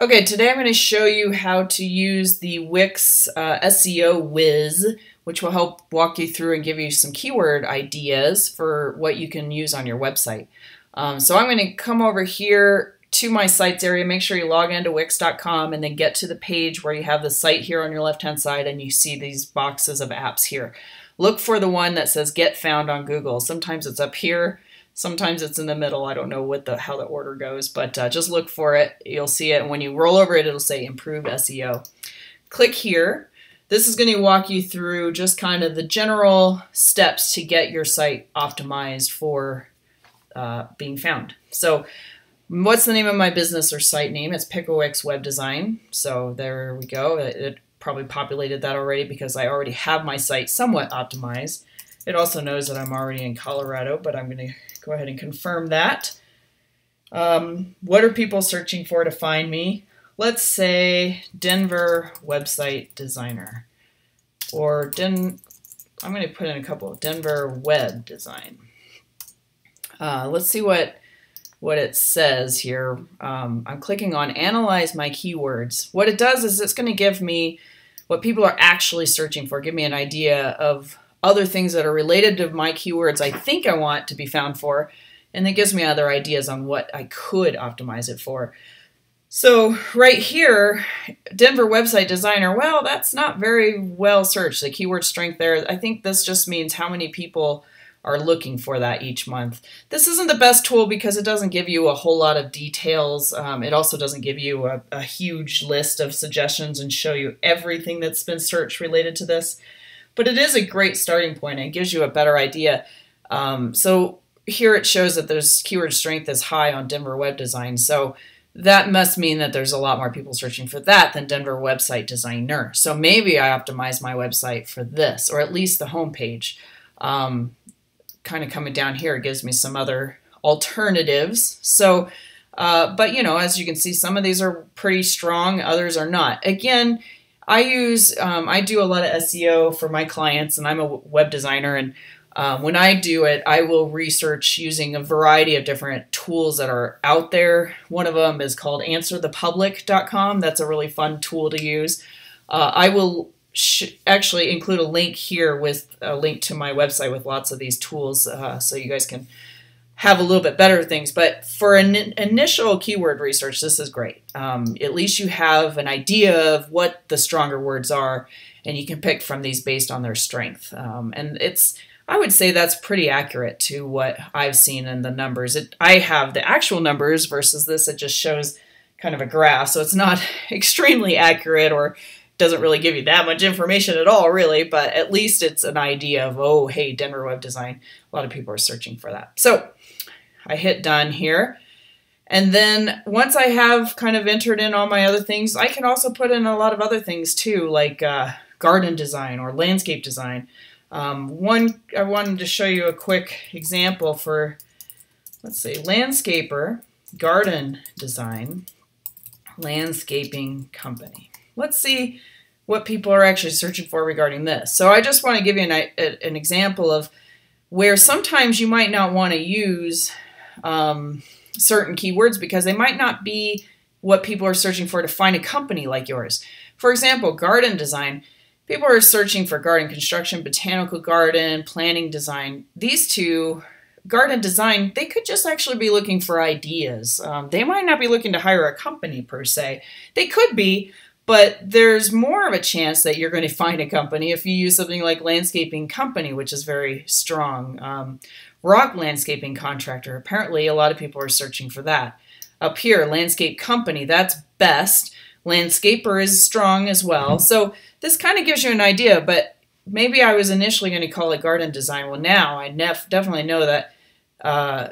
Okay, today I'm going to show you how to use the Wix uh, SEO Wiz, which will help walk you through and give you some keyword ideas for what you can use on your website. Um, so I'm going to come over here to my sites area, make sure you log into wix.com and then get to the page where you have the site here on your left hand side and you see these boxes of apps here. Look for the one that says get found on Google. Sometimes it's up here Sometimes it's in the middle. I don't know what the how the order goes, but uh, just look for it. You'll see it. And when you roll over it, it'll say improved SEO. Click here. This is going to walk you through just kind of the general steps to get your site optimized for uh, being found. So what's the name of my business or site name? It's PickleWix Web Design. So there we go. It, it probably populated that already because I already have my site somewhat optimized. It also knows that I'm already in Colorado, but I'm going to go ahead and confirm that. Um, what are people searching for to find me? Let's say Denver website designer or Den I'm going to put in a couple of Denver web design. Uh, let's see what what it says here. Um, I'm clicking on analyze my keywords. What it does is it's going to give me what people are actually searching for, give me an idea of other things that are related to my keywords I think I want to be found for, and it gives me other ideas on what I could optimize it for. So right here, Denver website designer, well, that's not very well searched. The keyword strength there, I think this just means how many people are looking for that each month. This isn't the best tool because it doesn't give you a whole lot of details. Um, it also doesn't give you a, a huge list of suggestions and show you everything that's been searched related to this but it is a great starting point and gives you a better idea. Um, so here it shows that there's keyword strength is high on Denver web design. So that must mean that there's a lot more people searching for that than Denver website designer. So maybe I optimize my website for this, or at least the homepage. Um, kind of coming down here, gives me some other alternatives. So, uh, but you know, as you can see, some of these are pretty strong, others are not. Again, I use, um, I do a lot of SEO for my clients, and I'm a web designer. And um, when I do it, I will research using a variety of different tools that are out there. One of them is called AnswerThePublic.com. That's a really fun tool to use. Uh, I will actually include a link here with a link to my website with lots of these tools uh, so you guys can have a little bit better things. But for an initial keyword research, this is great. Um, at least you have an idea of what the stronger words are, and you can pick from these based on their strength. Um, and it's, I would say that's pretty accurate to what I've seen in the numbers. It, I have the actual numbers versus this. It just shows kind of a graph, so it's not extremely accurate or doesn't really give you that much information at all, really, but at least it's an idea of, oh, hey, Denver web design. A lot of people are searching for that. So I hit done here. And then once I have kind of entered in all my other things, I can also put in a lot of other things too, like uh, garden design or landscape design. Um, one, I wanted to show you a quick example for, let's see, landscaper, garden design, landscaping company. Let's see what people are actually searching for regarding this. So I just want to give you an, an example of where sometimes you might not want to use um, certain keywords because they might not be what people are searching for to find a company like yours. For example, garden design. People are searching for garden construction, botanical garden, planning design. These two, garden design, they could just actually be looking for ideas. Um, they might not be looking to hire a company per se. They could be, but there's more of a chance that you're going to find a company if you use something like landscaping company, which is very strong. Um, rock landscaping contractor. Apparently, a lot of people are searching for that. Up here, landscape company, that's best. Landscaper is strong as well. So this kind of gives you an idea, but maybe I was initially going to call it garden design. Well, now I definitely know that uh,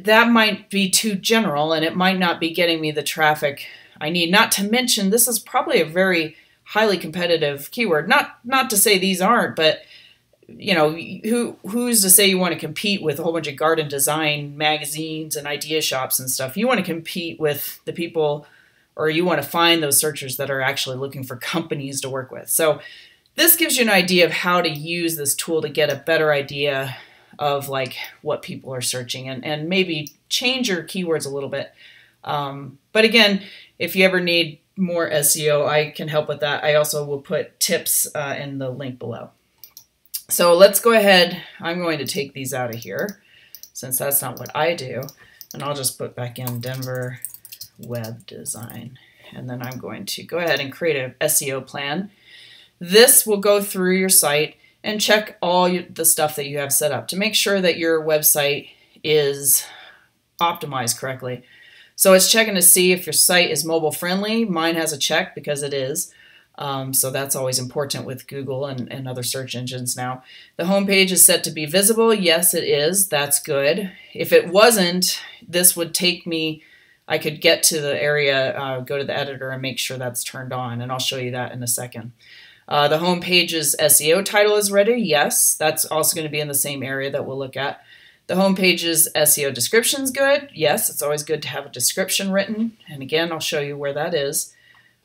that might be too general and it might not be getting me the traffic I need. Not to mention, this is probably a very highly competitive keyword. Not not to say these aren't, but you know, who who's to say you want to compete with a whole bunch of garden design magazines and idea shops and stuff? You want to compete with the people, or you want to find those searchers that are actually looking for companies to work with. So this gives you an idea of how to use this tool to get a better idea of like what people are searching and, and maybe change your keywords a little bit. Um, but again, if you ever need more SEO, I can help with that. I also will put tips uh, in the link below. So let's go ahead. I'm going to take these out of here since that's not what I do. And I'll just put back in Denver Web Design. And then I'm going to go ahead and create an SEO plan. This will go through your site and check all the stuff that you have set up to make sure that your website is optimized correctly. So it's checking to see if your site is mobile friendly. Mine has a check because it is. Um, so that's always important with Google and, and other search engines now. The homepage is set to be visible. Yes, it is. That's good. If it wasn't, this would take me, I could get to the area, uh, go to the editor and make sure that's turned on. And I'll show you that in a second. Uh, the homepage's SEO title is ready. Yes, that's also going to be in the same area that we'll look at. The homepage's SEO description is good. Yes, it's always good to have a description written. And again, I'll show you where that is.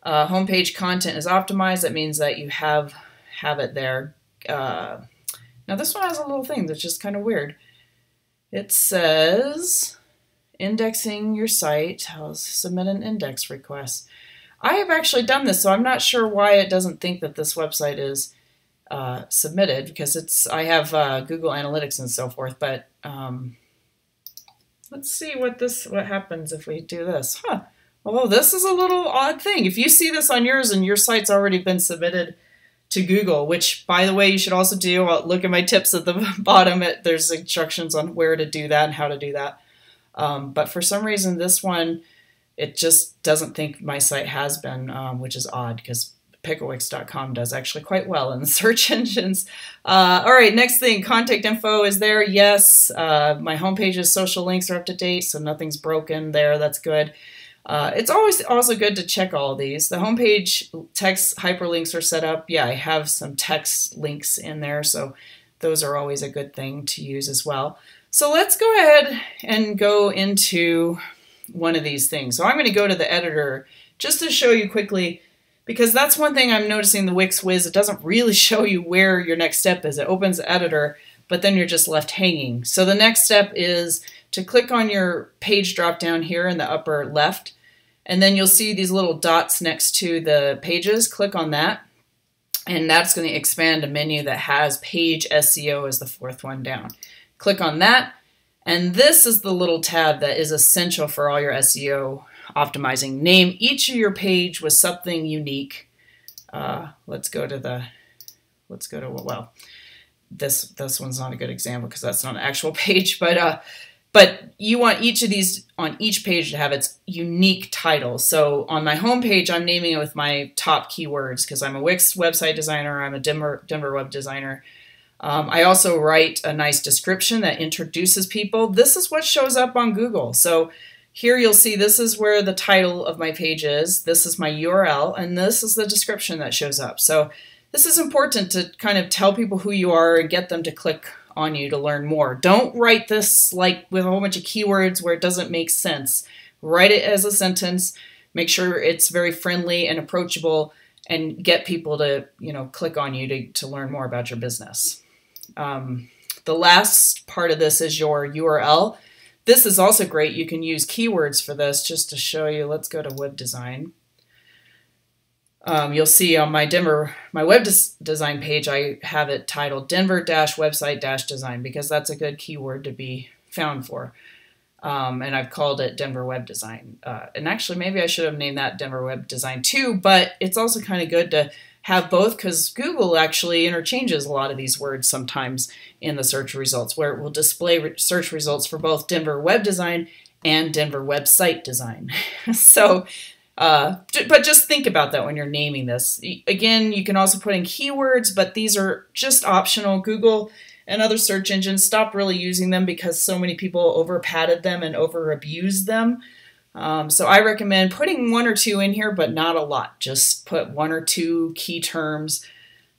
Uh, homepage content is optimized. That means that you have have it there. Uh, now this one has a little thing that's just kind of weird. It says indexing your site. I'll submit an index request. I have actually done this, so I'm not sure why it doesn't think that this website is uh, submitted because it's I have uh, Google Analytics and so forth. But um, let's see what this what happens if we do this. Huh. Oh, this is a little odd thing. If you see this on yours and your site's already been submitted to Google, which by the way you should also do. I'll look at my tips at the bottom. It, there's instructions on where to do that and how to do that. Um, but for some reason, this one it just doesn't think my site has been, um, which is odd because picklewix.com does actually quite well in the search engines. Uh, all right, next thing, contact info is there. Yes, uh, my homepage's social links are up to date, so nothing's broken there. That's good. Uh, it's always also good to check all these. The homepage text hyperlinks are set up. Yeah, I have some text links in there, so those are always a good thing to use as well. So let's go ahead and go into one of these things. So I'm going to go to the editor just to show you quickly because that's one thing I'm noticing the Wix Wiz, it doesn't really show you where your next step is. It opens the editor, but then you're just left hanging. So the next step is to click on your page drop down here in the upper left, and then you'll see these little dots next to the pages. Click on that, and that's going to expand a menu that has page SEO as the fourth one down. Click on that, and this is the little tab that is essential for all your SEO optimizing. Name each of your page with something unique. Uh, let's go to the, let's go to, well, this this one's not a good example because that's not an actual page, but uh, but you want each of these on each page to have its unique title. So on my home page, I'm naming it with my top keywords because I'm a Wix website designer, I'm a Denver, Denver web designer, um, I also write a nice description that introduces people. This is what shows up on Google. So here you'll see this is where the title of my page is. This is my URL, and this is the description that shows up. So this is important to kind of tell people who you are and get them to click on you to learn more. Don't write this like with a whole bunch of keywords where it doesn't make sense. Write it as a sentence. Make sure it's very friendly and approachable and get people to, you know, click on you to, to learn more about your business. Um, the last part of this is your URL. This is also great. You can use keywords for this just to show you. Let's go to web design. Um, you'll see on my Denver, my web des design page, I have it titled Denver-website-design because that's a good keyword to be found for. Um, and I've called it Denver Web Design. Uh, and actually, maybe I should have named that Denver Web Design too, but it's also kind of good to have both because Google actually interchanges a lot of these words sometimes in the search results, where it will display re search results for both Denver web design and Denver website design. so, uh, but just think about that when you're naming this. Again, you can also put in keywords, but these are just optional. Google and other search engines stopped really using them because so many people over padded them and over abused them. Um, so I recommend putting one or two in here, but not a lot. Just put one or two key terms.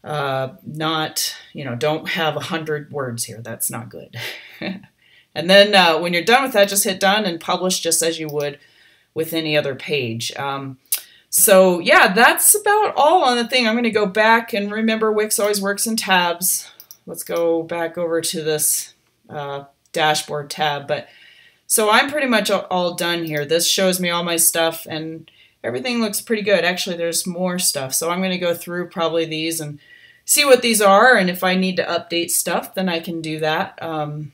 Uh, not, you know, don't have a hundred words here. That's not good. and then uh, when you're done with that, just hit done and publish just as you would with any other page. Um, so yeah, that's about all on the thing. I'm going to go back and remember Wix always works in tabs. Let's go back over to this uh, dashboard tab. But So I'm pretty much all done here. This shows me all my stuff and everything looks pretty good. Actually, there's more stuff. So I'm going to go through probably these and see what these are. And if I need to update stuff, then I can do that. Um,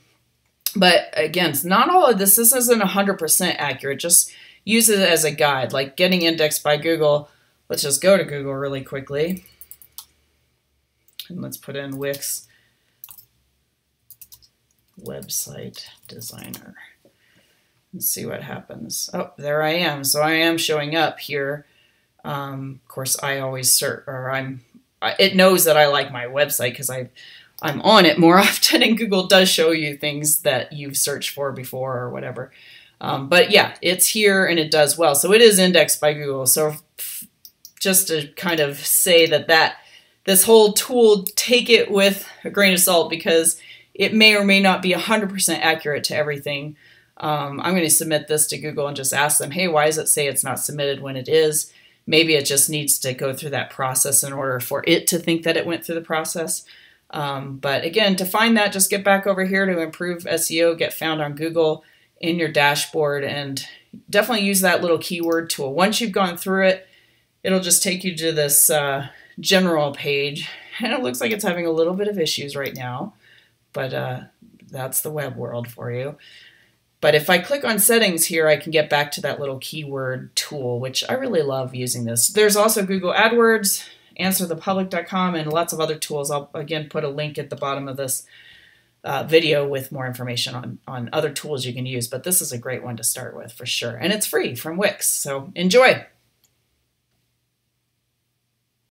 but again, not all of this. This isn't 100% accurate. Just use it as a guide, like getting indexed by Google. Let's just go to Google really quickly. And let's put in Wix website designer and see what happens. Oh, there I am. So I am showing up here. Um, of course, I always search, or I'm, it knows that I like my website because I, I'm on it more often, and Google does show you things that you've searched for before or whatever. Um, but yeah, it's here and it does well. So it is indexed by Google. So just to kind of say that that this whole tool, take it with a grain of salt because it may or may not be 100% accurate to everything. Um, I'm going to submit this to Google and just ask them, hey, why does it say it's not submitted when it is? Maybe it just needs to go through that process in order for it to think that it went through the process. Um, but again, to find that, just get back over here to improve SEO, get found on Google in your dashboard, and definitely use that little keyword tool. Once you've gone through it, it'll just take you to this uh, general page, and it looks like it's having a little bit of issues right now, but uh, that's the web world for you. But if I click on settings here, I can get back to that little keyword tool, which I really love using this. There's also Google AdWords, answerthepublic.com, and lots of other tools. I'll again put a link at the bottom of this uh, video with more information on, on other tools you can use. But this is a great one to start with for sure. And it's free from Wix. So enjoy.